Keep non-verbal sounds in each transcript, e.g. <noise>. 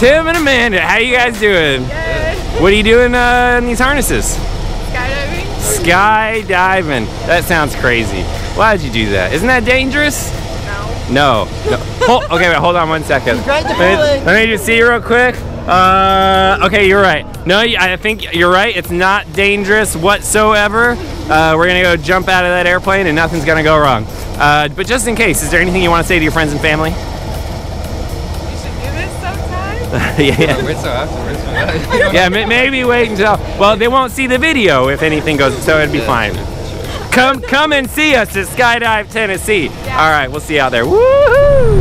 Tim and Amanda, how you guys doing? Good. What are you doing uh, in these harnesses? Skydiving? Skydiving. That sounds crazy. Why'd you do that? Isn't that dangerous? No. No. no. <laughs> Hold, okay, wait, hold on one second. Let me, let me just see real quick. Uh, okay, you're right. No, I think you're right. It's not dangerous whatsoever. Uh, we're gonna go jump out of that airplane and nothing's gonna go wrong. Uh, but just in case, is there anything you want to say to your friends and family? <laughs> yeah, yeah. Wait till afterwards <laughs> yeah, maybe wait until. Well, they won't see the video if anything goes, so it'd be Yeah, fine. sure, sure. Come, come and see us at Skydive Tennessee. All right, we'll see you out there. Woohoo!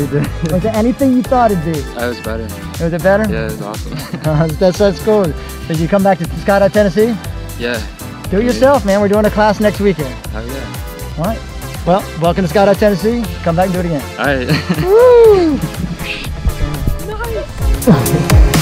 Yeah, did. <laughs> Was it anything you thought it'd be? That was better. Was it better? Yeah, it was awesome. <laughs> that's that's cool. Did you come back to Skydive, Tennessee? yeah. Do it yourself, man. We're doing a class next weekend. Oh yeah. All right. Well, welcome to Skydive, Tennessee. Come back and do it again. All right. Woo! <laughs> Nice.